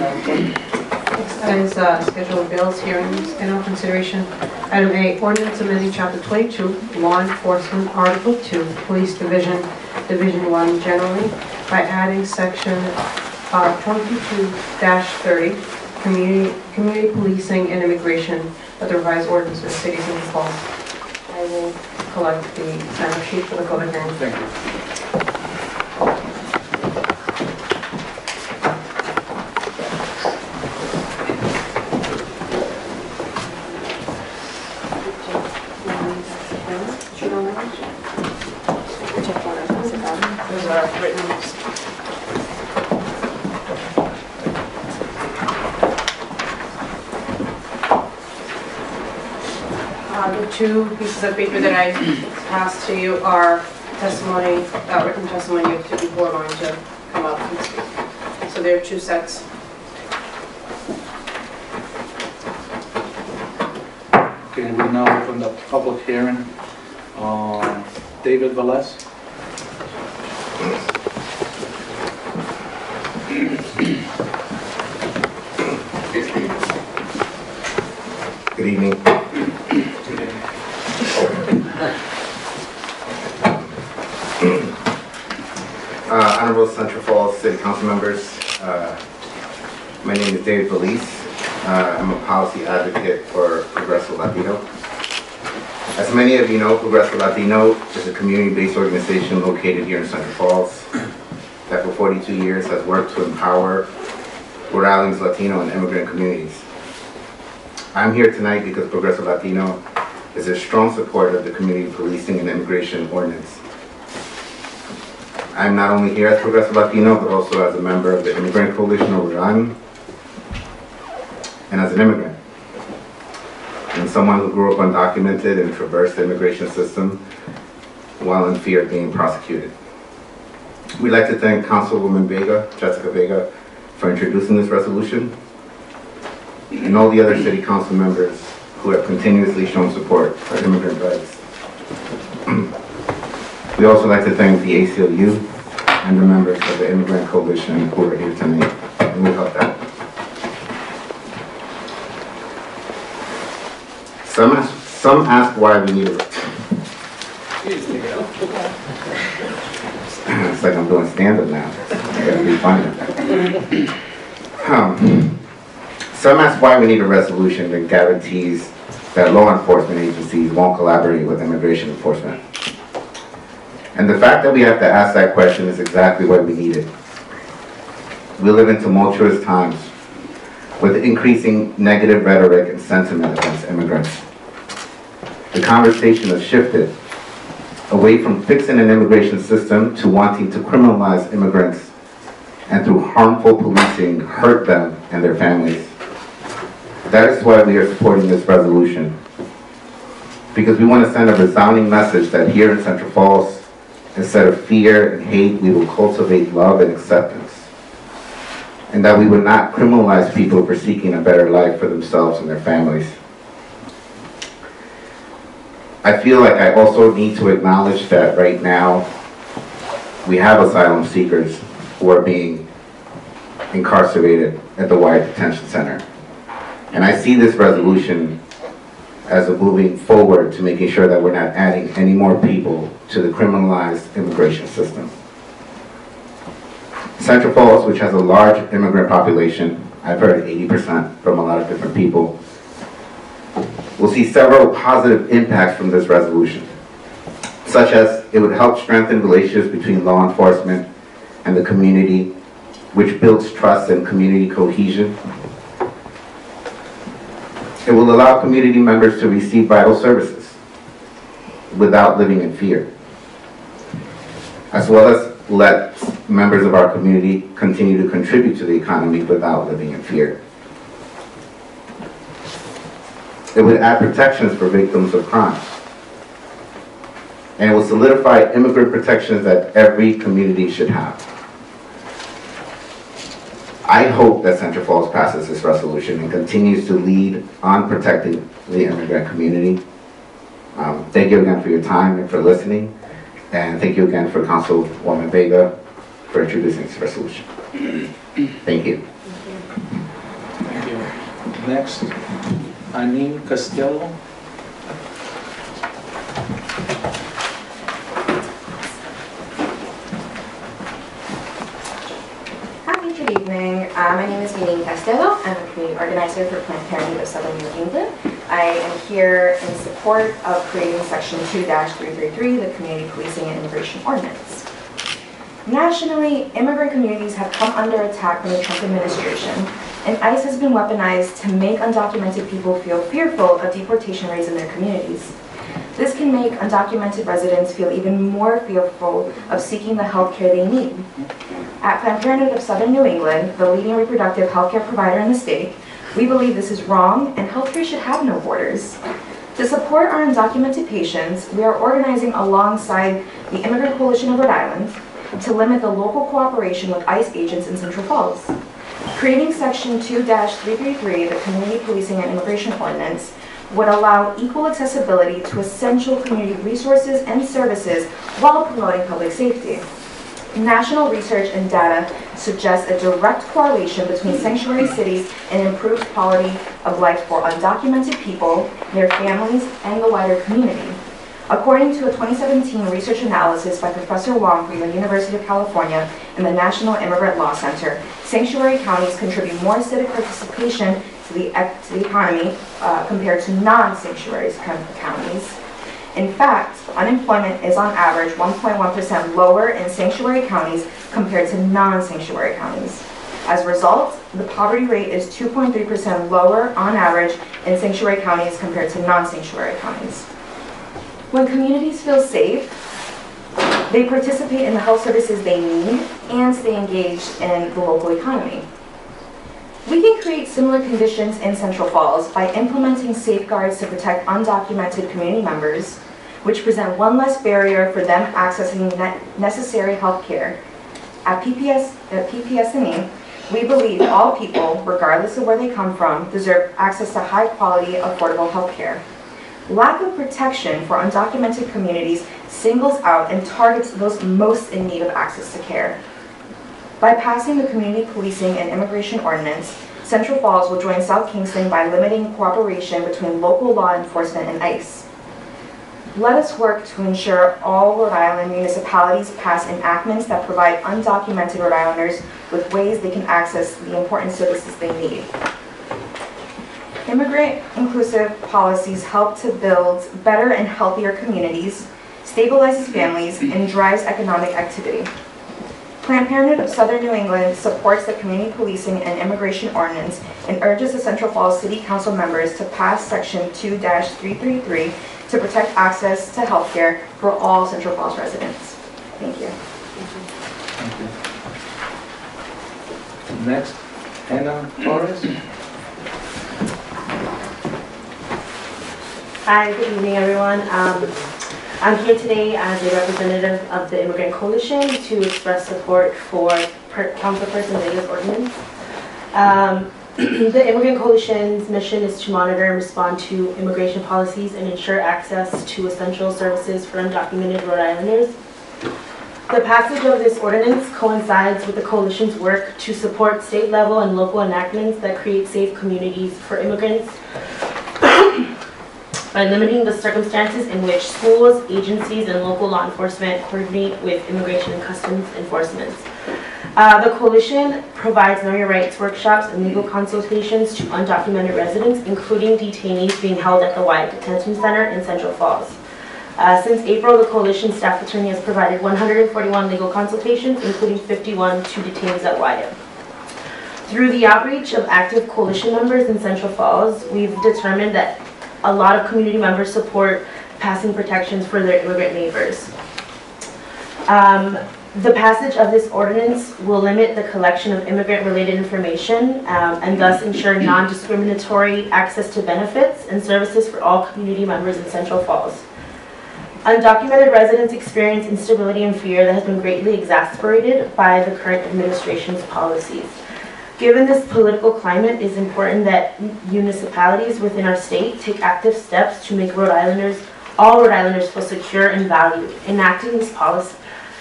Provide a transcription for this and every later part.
Next is uh, scheduled bills, hearings, and all consideration. Item A, ordinance amending chapter 22, law enforcement, article 2, police division, division 1 generally, by adding section uh, 22-30, community, community policing and immigration of the revised ordinance of city of St. I will collect the sign-up sheet for the public hearing. Thank you. Those are written. Uh, The two pieces of paper that I passed to you are testimony, uh, written testimony of two people are going to come up and speak. So there are two sets. Okay, we now open the public hearing on David Velez. Good evening. Uh, Honorable Central Falls City Council members, uh, my name is David Velez. Uh, I'm a policy advocate for Progreso Latino. As many of you know, Progreso Latino is a community-based organization located here in Central Falls that for 42 years has worked to empower Rhode Island's Latino and immigrant communities. I'm here tonight because Progreso Latino is a strong supporter of the community policing and immigration ordinance. I'm not only here as Progreso Latino, but also as a member of the Immigrant Coalition of Island, and as an immigrant. And someone who grew up undocumented and traversed the immigration system while in fear of being prosecuted. We'd like to thank Councilwoman Vega, Jessica Vega, for introducing this resolution and all the other city council members who have continuously shown support for immigrant rights. We also like to thank the ACLU and the members of the Immigrant Coalition who are here tonight, and. Some ask, some ask why we need a... It's like I'm doing stand-up now. I gotta be funny. Um, some ask why we need a resolution that guarantees that law enforcement agencies won't collaborate with immigration enforcement. And the fact that we have to ask that question is exactly why we need it. We live in tumultuous times with increasing negative rhetoric and sentiment against immigrants. The conversation has shifted away from fixing an immigration system to wanting to criminalize immigrants and through harmful policing hurt them and their families. That is why we are supporting this resolution. Because we want to send a resounding message that here in Central Falls, instead of fear and hate, we will cultivate love and acceptance. And that we would not criminalize people for seeking a better life for themselves and their families. I feel like I also need to acknowledge that right now, we have asylum seekers who are being incarcerated at the Wyatt Detention Center. And I see this resolution as a moving forward to making sure that we're not adding any more people to the criminalized immigration system. Central Falls, which has a large immigrant population, I've heard 80% from a lot of different people, will see several positive impacts from this resolution, such as it would help strengthen relationships between law enforcement and the community, which builds trust and community cohesion. It will allow community members to receive vital services without living in fear, as well as let members of our community continue to contribute to the economy without living in fear. It would add protections for victims of crime. And it will solidify immigrant protections that every community should have. I hope that Central Falls passes this resolution and continues to lead on protecting the immigrant community. Um, Thank you again for your time and for listening. And thank you again for Councilwoman Vega for introducing this resolution. Thank you. Next, Anin Costello. Hi, good evening. Uh, My name is Janine Castello. I'm a community organizer for Planned Parenthood of Southern New England. I am here in support of creating Section 2-333, the Community Policing and Immigration Ordinance. Nationally, immigrant communities have come under attack from the Trump administration, and ICE has been weaponized to make undocumented people feel fearful of deportation rates in their communities. This can make undocumented residents feel even more fearful of seeking the health care they need. At Planned Parenthood of Southern New England, the leading reproductive health care provider in the state, we believe this is wrong and healthcare should have no borders. To support our undocumented patients, we are organizing alongside the Immigrant Coalition of Rhode Island to limit the local cooperation with ICE agents in Central Falls. Creating Section 2-333, the Community Policing and Immigration Ordinance, would allow equal accessibility to essential community resources and services while promoting public safety. National research and data suggests a direct correlation between sanctuary cities and improved quality of life for undocumented people, their families, and the wider community. According to a 2017 research analysis by Professor Wong from the University of California and the National Immigrant Law Center, sanctuary counties contribute more civic participation to the, to the economy uh, compared to non-sanctuary counties. In fact, unemployment is on average 1.1% lower in sanctuary counties compared to non-sanctuary counties. As a result, the poverty rate is 2.3% lower on average in sanctuary counties compared to non-sanctuary counties. When communities feel safe, they participate in the health services they need and stay engaged in the local economy. We can create similar conditions in Central Falls by implementing safeguards to protect undocumented community members, which present one less barrier for them accessing ne- necessary health care. At PPS, at we believe all people, regardless of where they come from, deserve access to high-quality, affordable health care. Lack of protection for undocumented communities singles out and targets those most in need of access to care. By passing the Community Policing and Immigration Ordinance, Central Falls will join South Kingstown by limiting cooperation between local law enforcement and ICE. Let us work to ensure all Rhode Island municipalities pass enactments that provide undocumented Rhode Islanders with ways they can access the important services they need. Immigrant inclusive policies help to build better and healthier communities, stabilizes families, and drives economic activity. Planned Parenthood of Southern New England supports the Community Policing and Immigration Ordinance and urges the Central Falls City Council members to pass Section 2-333 to protect access to healthcare for all Central Falls residents. Thank you. Thank you. Next, Hannah Torres. Hi, good evening, everyone. Um, I'm here today as a representative of the Immigrant Coalition to express support for per- Councilperson Vega's ordinance. Um, The Immigrant Coalition's mission is to monitor and respond to immigration policies and ensure access to essential services for undocumented Rhode Islanders. The passage of this ordinance coincides with the coalition's work to support state-level and local enactments that create safe communities for immigrants by limiting the circumstances in which schools, agencies, and local law enforcement coordinate with immigration and customs enforcement. Uh, The coalition provides know your rights workshops and legal consultations to undocumented residents, including detainees being held at the Wyatt Detention Center in Central Falls. Uh, Since April, the coalition staff attorney has provided 141 legal consultations, including 51 to detainees at Wyatt. Through the outreach of active coalition members in Central Falls, we've determined that a lot of community members support passing protections for their immigrant neighbors. Um, The passage of this ordinance will limit the collection of immigrant-related information um, and thus ensure non-discriminatory access to benefits and services for all community members in Central Falls. Undocumented residents experience instability and fear that has been greatly exacerbated by the current administration's policies. Given this political climate, it is important that municipalities within our state take active steps to make Rhode Islanders, all Rhode Islanders feel secure and valued. Enacting this policy,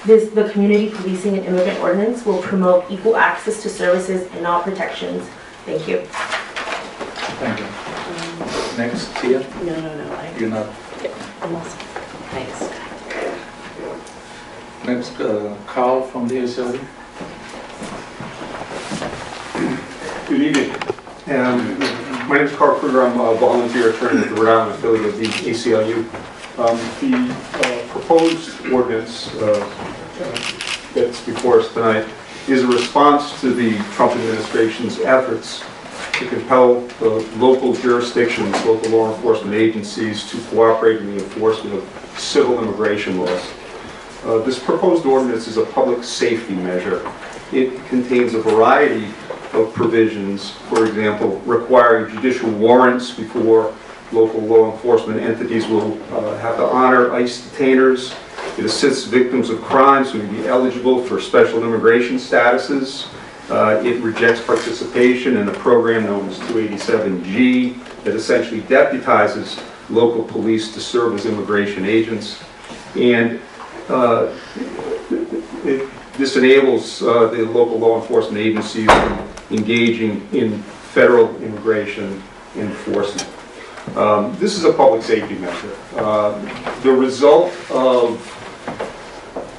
this, the Community Policing and Immigrant Ordinance will promote equal access to services and all protections. Thank you. Thank you. Next, Tia, No, no, no, I, you're not. almost, thanks. Next, uh, Carl from the ACLU. Good evening. Um, My name is Carl Kruger. I'm a volunteer attorney with the Rhode Island affiliate of the ACLU. Um, The uh, proposed ordinance uh, that's before us tonight is a response to the Trump administration's efforts to compel the local jurisdictions, local law enforcement agencies to cooperate in the enforcement of civil immigration laws. Uh, This proposed ordinance is a public safety measure. It contains a variety of provisions, for example, requiring judicial warrants before local law enforcement entities will uh, have to honor ICE detainers. It assists victims of crimes who may be eligible for special immigration statuses. Uh, It rejects participation in a program known as 287G that essentially deputizes local police to serve as immigration agents. And uh, it- this enables uh, the local law enforcement agencies engaging in federal immigration enforcement. Um, This is a public safety measure. Uh, The result of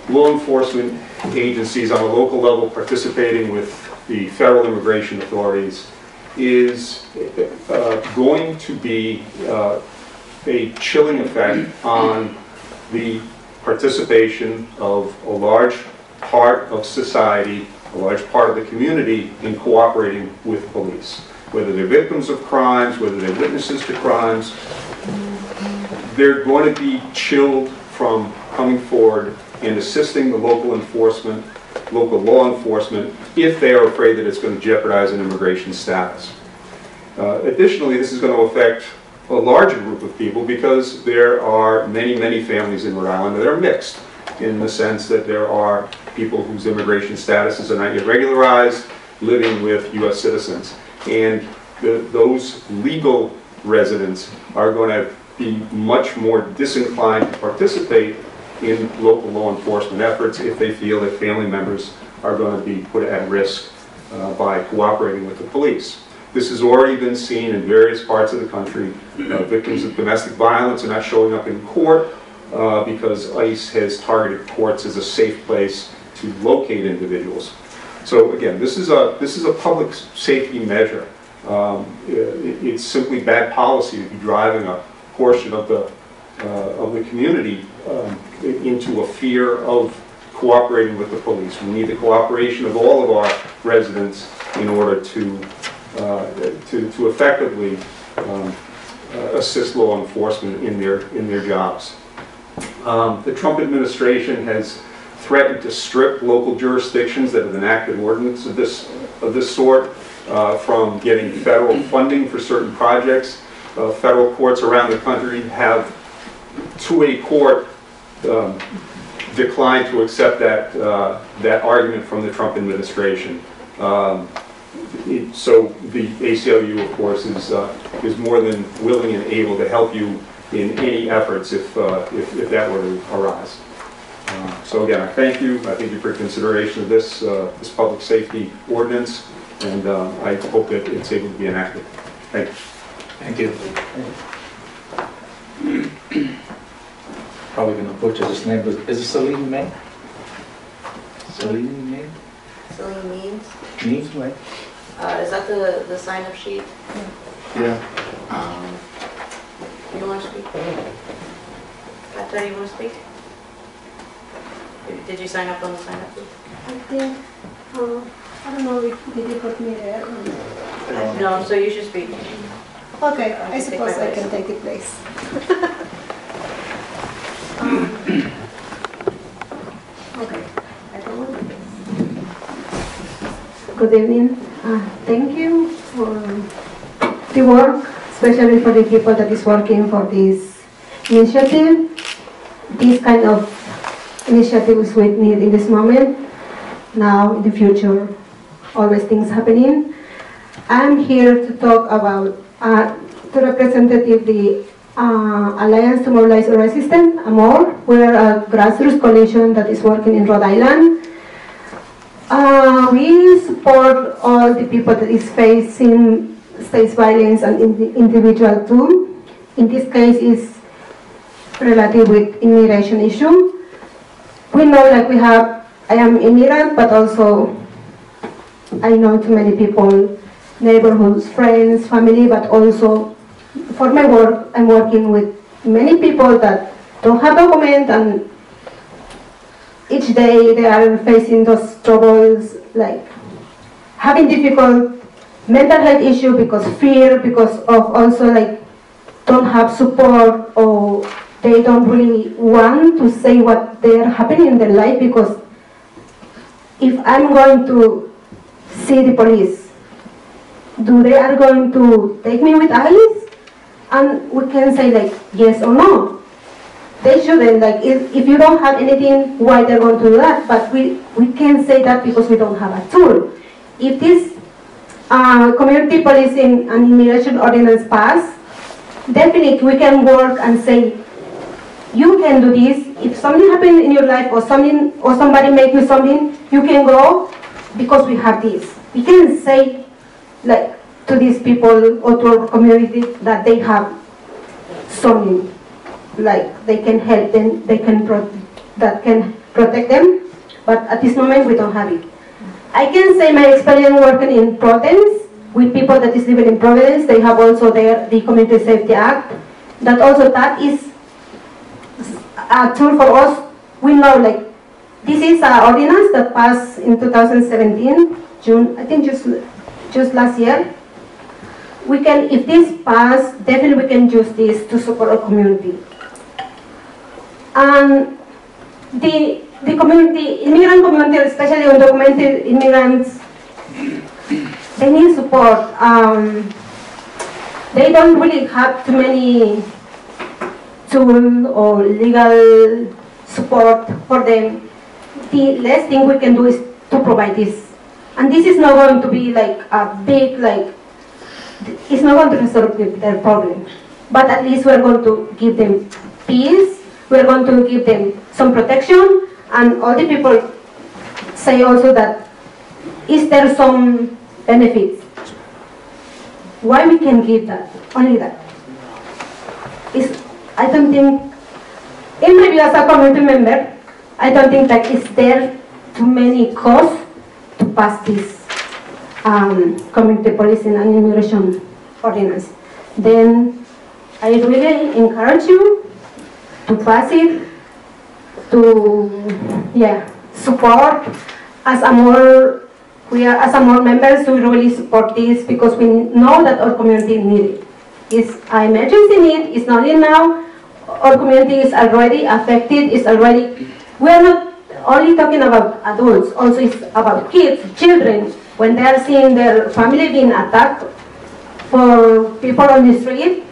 law enforcement agencies on a local level participating with the federal immigration authorities is uh, going to be uh, a chilling effect on the participation of a large part of society, a large part of the community in cooperating with police. Whether they're victims of crimes, whether they're witnesses to crimes, they're going to be chilled from coming forward and assisting the local enforcement, local law enforcement, if they are afraid that it's going to jeopardize an immigration status. Uh, Additionally, this is going to affect a larger group of people because there are many, many families in Rhode Island that are mixed in the sense that there are people whose immigration statuses are not yet regularized, living with U.S. citizens. And the- those legal residents are going to be much more disinclined to participate in local law enforcement efforts if they feel that family members are going to be put at risk uh, by cooperating with the police. This has already been seen in various parts of the country. Uh, Victims of domestic violence are not showing up in court uh, because ICE has targeted courts as a safe place to locate individuals. So again, this is a, this is a public safety measure. Um, it- It's simply bad policy to be driving a portion of the, uh, of the community um, into a fear of cooperating with the police. We need the cooperation of all of our residents in order to, uh, to to effectively um, uh, assist law enforcement in their, in their jobs. Um, The Trump administration has threatened to strip local jurisdictions that have enacted ordinance of this, of this sort uh, from getting federal funding for certain projects. Uh, Federal courts around the country have, to a court, um, declined to accept that, uh, that argument from the Trump administration. Um, it- So the ACLU, of course, is, uh, is more than willing and able to help you in any efforts if, uh, if if that were to arise. Uh, So again, I thank you, I thank you for your consideration of this, uh, this public safety ordinance, and uh, I hope that it's able to be enacted. Thank you. Thank you. Probably gonna butcher this name, but is it Celine May? Celine May? Celine Means. Me, right? Uh, is that the, the sign-up sheet? Yeah. Um, you want to speak? Katarina, you want to speak? Did- Did you sign up on the sign-up sheet? I think, uh, I don't know if did you put me there. No, so you should speak. Okay, I I suppose I can take the place. Um, Okay. I don't want to- Good evening. Uh, Thank you for the work, especially for the people that is working for this initiative. This kind of initiatives we need in this moment, now, in the future, always things happening. I'm here to talk about, uh, to representative the uh, Alliance to Mobilize Our Resistance, AMOR. We're a grassroots coalition that is working in Rhode Island. Uh, we support all the people that is facing state violence and indi- individual too. In this case is related with immigration issue. We know like we have, I am immigrant, but also I know too many people, neighborhoods, friends, family, but also for my work, I'm working with many people that don't have document and each day they are facing those troubles like having difficult mental health issue because fear, because of also like don't have support or they don't really want to say what they're happening in their life because if I'm going to see the police, do they are going to take me with ICE? And we can say like yes or no. They shouldn't, like if, if you don't have anything, why they're going to do that? But we, we can't say that because we don't have a tool. If this uh, community policing and immigration ordinance pass, definitely we can work and say, you can do this. If something happened in your life or something or somebody make you something, you can go because we have this. We can say like to these people or to our community that they have something like they can help them, they can that can protect them. But at this moment we don't have it. I can say my experience working in Providence with people that is living in Providence. They have also there the Community Safety Act. That also that is a tool for us. We know like this is an ordinance that passed in 2017 June. I think just just last year. We can, if this pass, definitely we can use this to support our community. And the the community, immigrant community, especially undocumented immigrants, they need support. Um, they don't really have too many tools or legal support for them. The last thing we can do is to provide this. And this is not going to be like a big, like, it's not going to resolve their problem. But at least we're going to give them peace, we're going to give them some protection, and all the people say also that is there some benefits? Why we can give that? Only that. Is I don't think, in maybe as a community member, I don't think that is there too many costs to pass this um, community policing and immigration ordinance. Then I really encourage you to pass it, to yeah support as AMOR we are as AMOR members we really support this because we know that our community needs it. It's an emergency need. It's not in now. Our community is already affected. It's already we are not only talking about adults. Also, it's about kids, children when they are seeing their family being attacked for people on the street.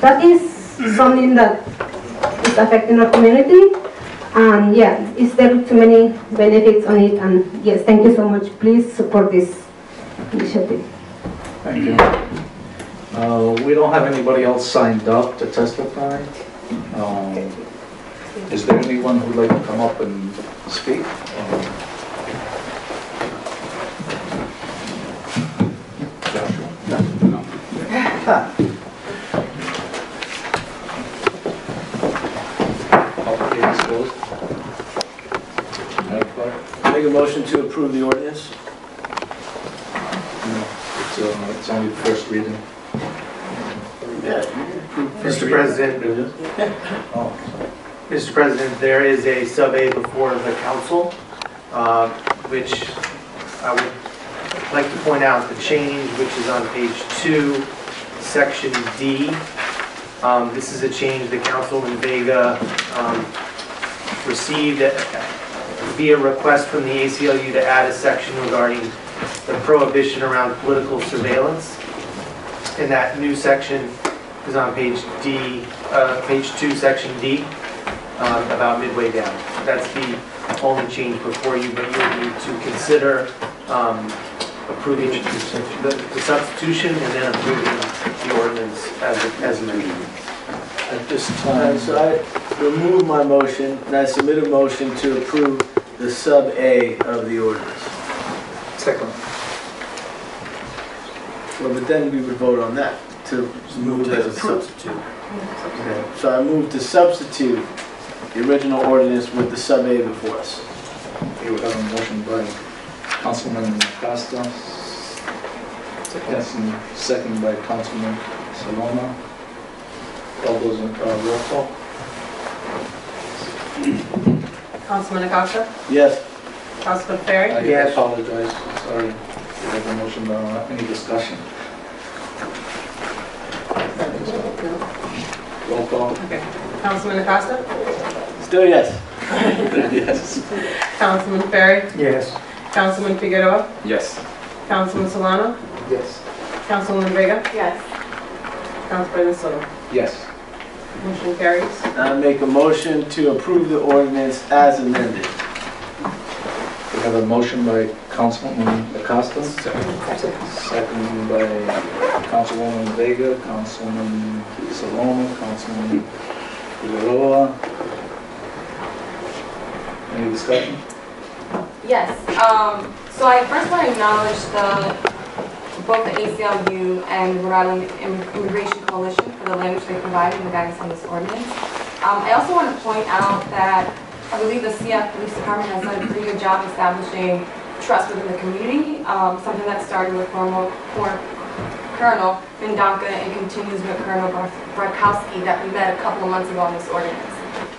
That is something that is affecting our community. And yeah, is there too many benefits on it? And yes, thank you so much. Please support this initiative. Thank you. Uh, We don't have anybody else signed up to testify. Um, Is there anyone who'd like to come up and speak? Joshua? Public hearing closed. Madam Clerk? Make a motion to approve the ordinance? No, It's uh, it's only the first reading. Mr. Oh, Mr. President, there is a sub-A before the council, uh, which I would like to point out the change, which is on page two, section D. Um, This is a change the that Councilman Vega um, received via request from the ACLU to add a section regarding the prohibition around political surveillance. And that new section is on page D, uh, page two, section D, um, about midway down. That's the only change before you, but you'll need to consider um, approving the the substitution and then approving the ordinance as as amended. At this time, So I remove my motion, and I submit a motion to approve the sub-A of the ordinance. second. Well, but then we would vote on that to move it as a substitute. Okay, So I move to substitute the original ordinance with the sub A before us. Okay, we have a motion by Councilman Costa. Yes, second by Councilman Saloma. All those in, uh, roll call? Councilman Acosta? Yes. Councilman Ferry? I Yes. apologize, sorry. We have a motion, uh, any discussion? Roll call? Okay. Councilman Acosta? Still yes. Yes. Councilman Ferry? Yes. Councilman Figueroa? Yes. Councilman Solano? Yes. Councilman Vega? Yes. Council President Soto? Yes. Motion carries. I make a motion to approve the ordinance as amended. We have a motion by Councilman Acosta. Second by Councilwoman Vega, Councilman Saloma, Councilman Figueroa. Any discussion? Yes, um, so I first want to acknowledge the, both the ACLU and Rhode Island Immigration Coalition for the language they provided and the guidance on this ordinance. Um, I also want to point out that I believe the CF Police Department has done a pretty good job establishing trust within the community, um, something that started with Cor- Colonel Mendonca and continues with Colonel Barzykowski that we met a couple of months ago on this ordinance.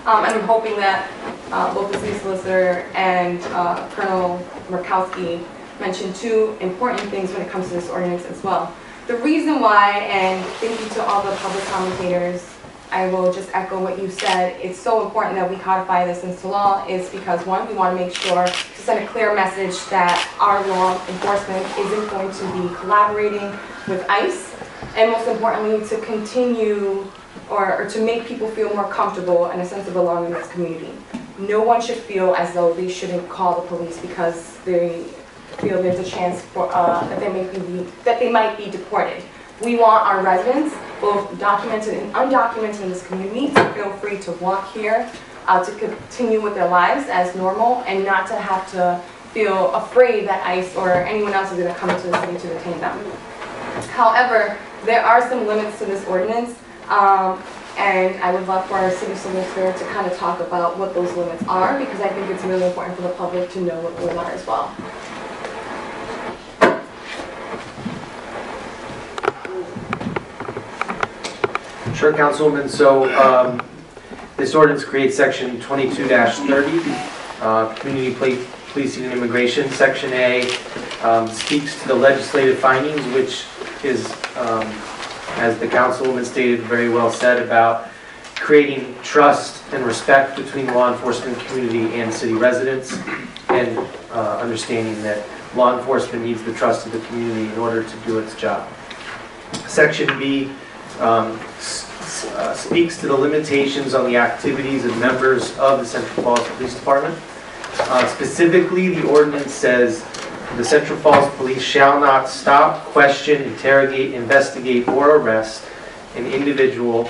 Um, and I'm hoping that uh, both the city solicitor and uh, Colonel Murkowski mentioned two important things when it comes to this ordinance as well. The reason why, and thank you to all the public commentators, I will just echo what you said, it's so important that we codify this into law is because one, we want to make sure to send a clear message that our law enforcement isn't going to be collaborating with ICE, and most importantly, to continue or, or to make people feel more comfortable and a sense of belonging in this community. No one should feel as though they shouldn't call the police because they feel there's a chance for, uh, that they may be, that they might be deported. We want our residents, both documented and undocumented in this community, to feel free to walk here, uh, to continue with their lives as normal and not to have to feel afraid that ICE or anyone else is gonna come into the city to detain them. However, there are some limits to this ordinance, um, and I would love for our city solicitor to kind of talk about what those limits are, because I think it's really important for the public to know what those are as well. Sure, Councilwoman. So um, this ordinance creates section 22-30, uh, Community Pla- Policing and Immigration. Section A um, speaks to the legislative findings, which is, um, as the Councilwoman stated, very well said about creating trust and respect between law enforcement community and city residents, and uh, understanding that law enforcement needs the trust of the community in order to do its job. Section B um, uh, speaks to the limitations on the activities of members of the Central Falls Police Department. Uh, Specifically, the ordinance says, "The Central Falls Police shall not stop, question, interrogate, investigate, or arrest an individual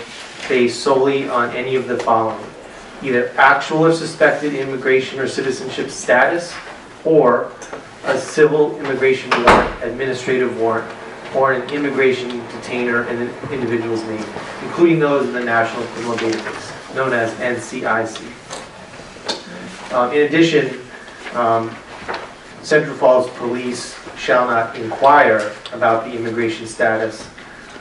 based solely on any of the following: either actual or suspected immigration or citizenship status, or a civil immigration warrant, administrative warrant, or an immigration detainer in an individual's name, including those in the National Criminal Database, known as NCIC. Um, In addition, um, Central Falls Police shall not inquire about the immigration status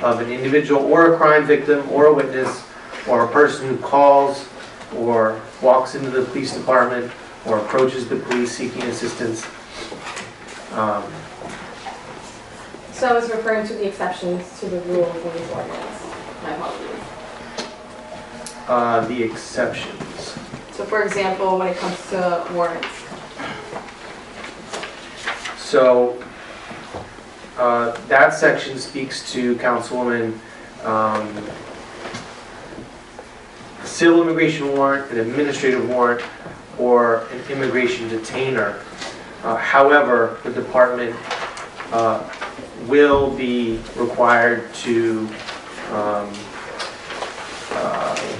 of an individual or a crime victim or a witness or a person who calls or walks into the police department or approaches the police seeking assistance. Um, So I was referring to the exceptions to the rules in this ordinance. My apologies. uh, The exceptions. So for example, when it comes to warrants, So, uh, that section speaks to Councilwoman, um, civil immigration warrant, an administrative warrant, or an immigration detainer. Uh, However, the department uh, will be required to um, uh,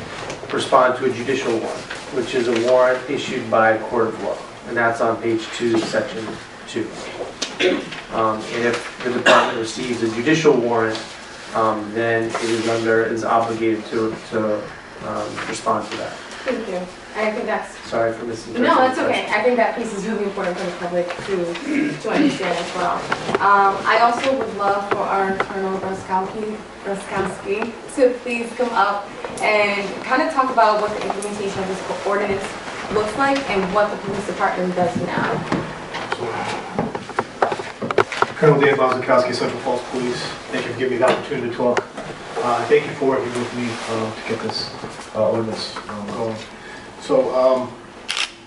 respond to a judicial warrant, which is a warrant issued by a court of law. And that's on page two, section two. Um, And if the department receives a judicial warrant, um, then it is under, is obligated to, to um, respond to that. Thank you. I think that's Sorry for misinterpreting. No, that's the okay. question. I think that piece is really important for the public to, to understand as well. Um, I also would love for our Colonel Bruskowski, Bruskowski to please come up and kind of talk about what the implementation of this ordinance looks like and what the police department does now. Colonel Dan Barzykowski, Central Falls Police. Thank you for giving me the opportunity to talk. Uh, Thank you for working with me uh, to get this uh, ordinance um, going. So um,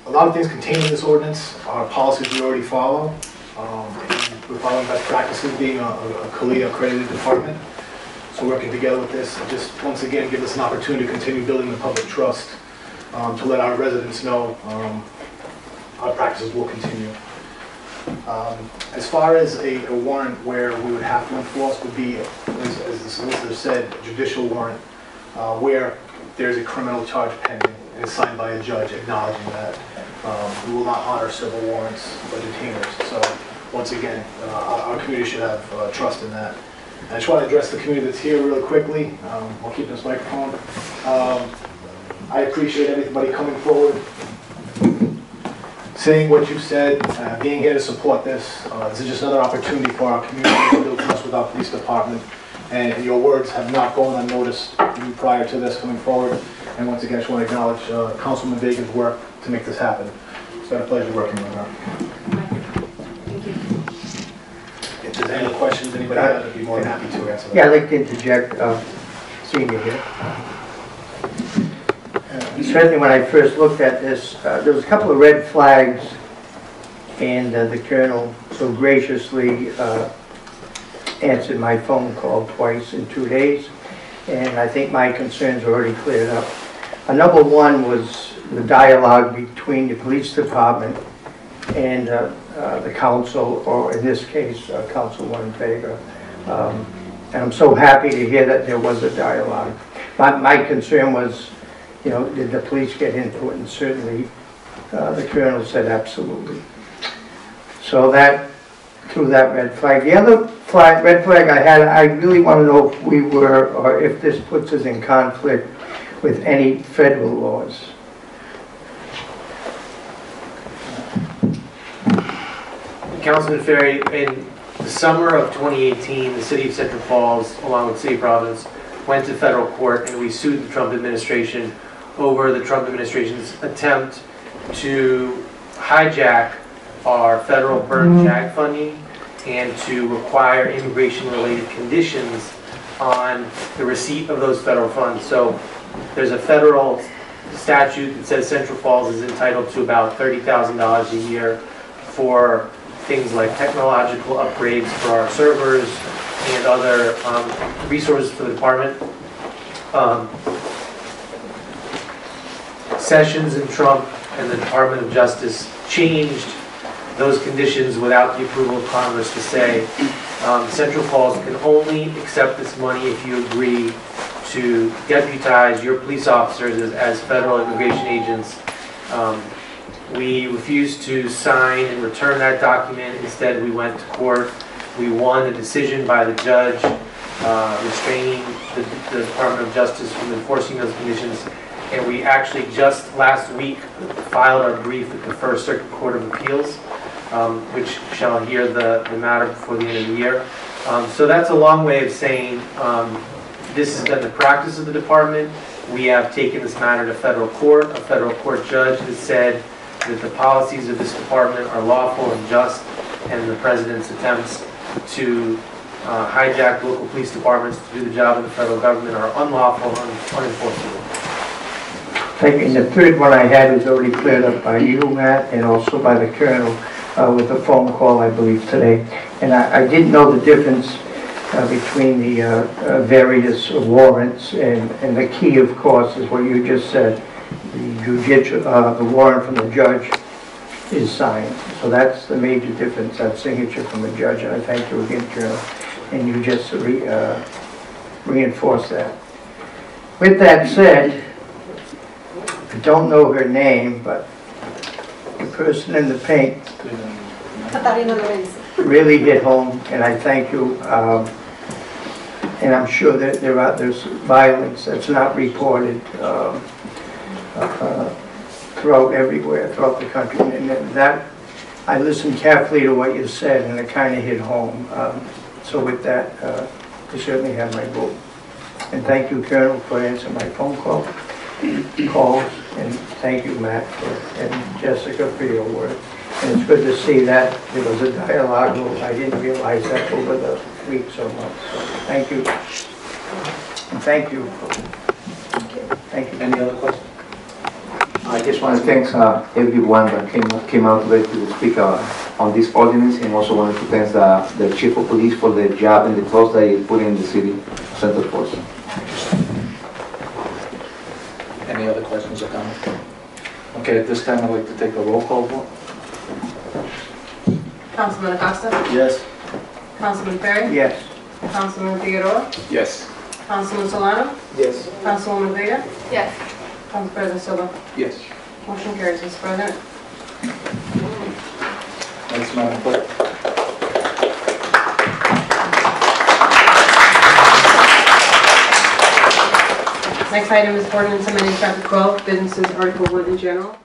a lot of things contained in this ordinance are policies we already follow. Um, We're following best practices, being a a- a CALEA accredited department. So working together with this, just once again, give us an opportunity to continue building the public trust, um, to let our residents know um, our practices will continue. Um, As far as a a warrant where we would have to enforce would be, as as the solicitor said, a judicial warrant, uh, where there's a criminal charge pending and signed by a judge acknowledging that. Um, We will not honor civil warrants or detainers. So once again, uh, our our community should have uh, trust in that. I just want to address the community that's here really quickly. Um, I'll keep this microphone. Um, I appreciate everybody coming forward, saying what you said, uh, being here to support this. Uh, This is just another opportunity for our community to build trust with our police department. And your words have not gone unnoticed prior to this coming forward. And once again, I just want to acknowledge uh, Councilman Bacon's work to make this happen. It's been a pleasure working with her. If there's any questions anybody has, I'd be more than happy to answer them. Yeah, I'd like to interject, uh, senior here. Certainly, when I first looked at this, uh, there was a couple of red flags, and uh, the colonel so graciously uh, answered my phone call twice in two days, and I think my concerns were already cleared up. Uh, Number one was the dialogue between the police department and uh, uh, the council, or in this case, uh, One Vega. Um, And I'm so happy to hear that there was a dialogue. My, my concern was, you know, did the police get into it? And certainly, uh, the colonel said absolutely. So that, threw that red flag. The other flag, red flag I had, I really want to know if we were, or if this puts us in conflict with any federal laws. Councilman Ferry, in the summer of 2018, the city of Central Falls, along with City of Providence, went to federal court and we sued the Trump administration over the Trump administration's attempt to hijack our federal Byrne JAG funding and to require immigration-related conditions on the receipt of those federal funds. So there's a federal statute that says Central Falls is entitled to about $30,000 a year for things like technological upgrades for our servers and other um, resources for the department. Um, Sessions and Trump and the Department of Justice changed those conditions without the approval of Congress to say, um, Central Falls can only accept this money if you agree to deputize your police officers as, as federal immigration agents. Um, we refused to sign and return that document. Instead, we went to court. We won a decision by the judge uh, restraining the the Department of Justice from enforcing those conditions. And we actually just last week filed our brief at the First Circuit Court of Appeals, um, which shall hear the, the matter before the end of the year. Um, So that's a long way of saying, um, this has been the practice of the department. We have taken this matter to federal court. A federal court judge has said that the policies of this department are lawful and just, and the president's attempts to uh, hijack local police departments to do the job of the federal government are unlawful and unenforceable. And the third one I had was already cleared up by you, Matt, and also by the colonel uh, with a phone call, I believe, today. And I I didn't know the difference uh, between the uh, uh, various warrants, and and the key, of course, is what you just said. The judicial, uh, the warrant from the judge is signed. So that's the major difference, that signature from the judge, and I thank you again, Colonel. And you just re- uh, reinforced that. With that said, I don't know her name, but the person in the pink, Catarina Lorenzo. really hit home, and I thank you. Um, And I'm sure that there are, there's violence that's not reported um, uh, throughout everywhere, throughout the country. And that, I listened carefully to what you said, and it kind of hit home. Um, So with that, uh, you certainly have my vote. And thank you, Colonel, for answering my phone call, calls, and thank you, Matt, for- and Jessica for your work. And it's good to see that there was a dialogue, I didn't realize that over the weeks or months, so thank you. And thank you. Thank you. Any other questions? I just want to thank uh, everyone that came came out today to speak uh, on this ordinance, and also wanted to thank the the chief of police for the job and the trust that he put in the city center force. Any other questions or comments? Okay, at this time, I'd like to take a roll call vote. Councilman Acosta? Yes. Councilman Perry? Yes. Councilman Figueroa? Yes. Councilman Solano? Yes. Councilwoman Vega? Yes. Council President Silva? Yes. Motion carries, Mr. President. Thanks, Madam Clerk. Next item is ordinance amending chapter 12, businesses, article 1 in general.